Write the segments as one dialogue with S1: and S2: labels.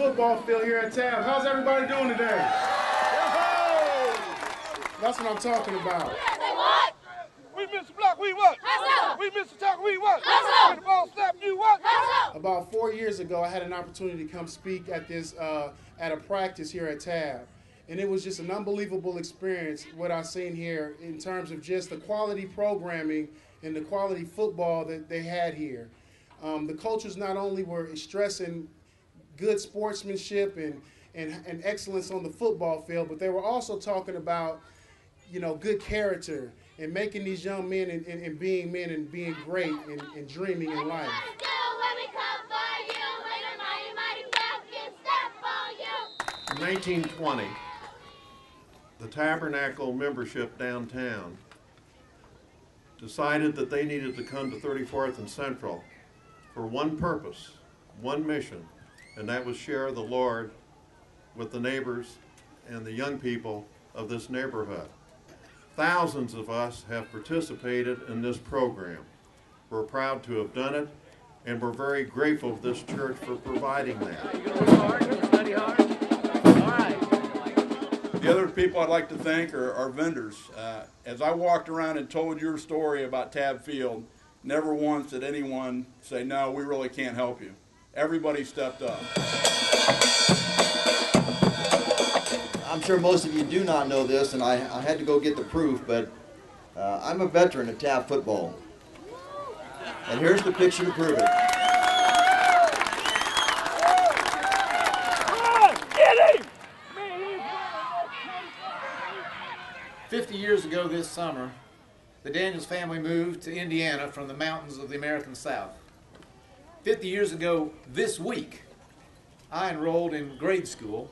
S1: football field here at Tab. How's everybody doing today? That's what I'm talking about.
S2: Say what?
S3: We miss the block, we what? We miss the tackle, we what?
S2: Hustle.
S3: When the ball snap, you what?
S1: About four years ago, I had an opportunity to come speak at this uh, at a practice here at Tab, and it was just an unbelievable experience. What I've seen here in terms of just the quality programming and the quality football that they had here. Um, the coaches not only were stressing good sportsmanship and, and and excellence on the football field, but they were also talking about you know good character and making these young men and, and, and being men and being great and, and dreaming in life.
S2: Gotta do when we come for you. When the mighty, mighty Falcons step on you.
S4: In 1920, the Tabernacle membership downtown decided that they needed to come to 34th and Central for one purpose, one mission, and that was share the Lord with the neighbors and the young people of this neighborhood. Thousands of us have participated in this program. We're proud to have done it, and we're very grateful to this church for providing that.
S5: The other people I'd like to thank are our vendors. Uh, as I walked around and told your story about Tab Field, never once did anyone say, no, we really can't help you. Everybody stepped up.
S6: I'm sure most of you do not know this, and I, I had to go get the proof, but uh, I'm a veteran of TAB football. And here's the picture to prove it.
S7: Fifty years ago this summer, the Daniels family moved to Indiana from the mountains of the American South. Fifty years ago this week, I enrolled in grade school.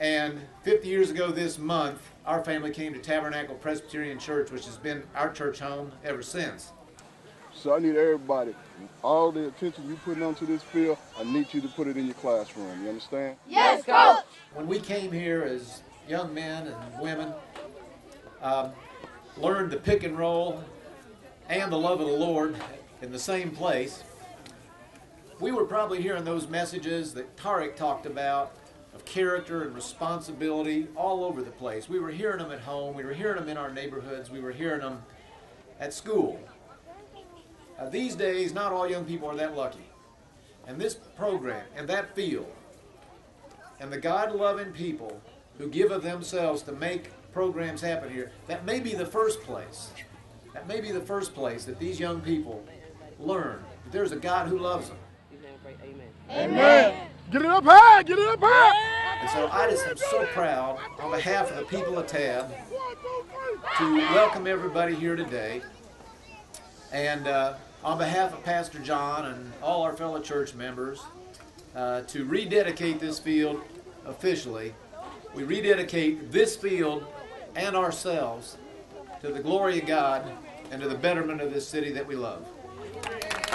S7: And 50 years ago this month, our family came to Tabernacle Presbyterian Church, which has been our church home ever since.
S3: So I need everybody, all the attention you're putting onto this field, I need you to put it in your classroom. You understand?
S2: Yes, coach.
S7: When we came here as young men and women, um, learned the pick and roll and the love of the Lord in the same place, we were probably hearing those messages that Tarek talked about of character and responsibility all over the place. We were hearing them at home, we were hearing them in our neighborhoods, we were hearing them at school. Uh, these days, not all young people are that lucky. And this program and that field and the God loving people who give of themselves to make programs happen here, that may be the first place. That may be the first place that these young people learn that there's a God who loves them.
S2: Amen.
S3: Get it up high, get it up high.
S7: And so I just am so proud on behalf of the people of TAB to welcome everybody here today. And uh, on behalf of Pastor John and all our fellow church members, uh, to rededicate this field officially. We rededicate this field and ourselves to the glory of God and to the betterment of this city that we love.
S3: Everybody understand?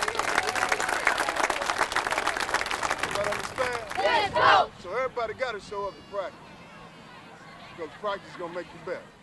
S2: Yes, coach.
S3: So everybody got to show up to practice. Because practice is going to make you better.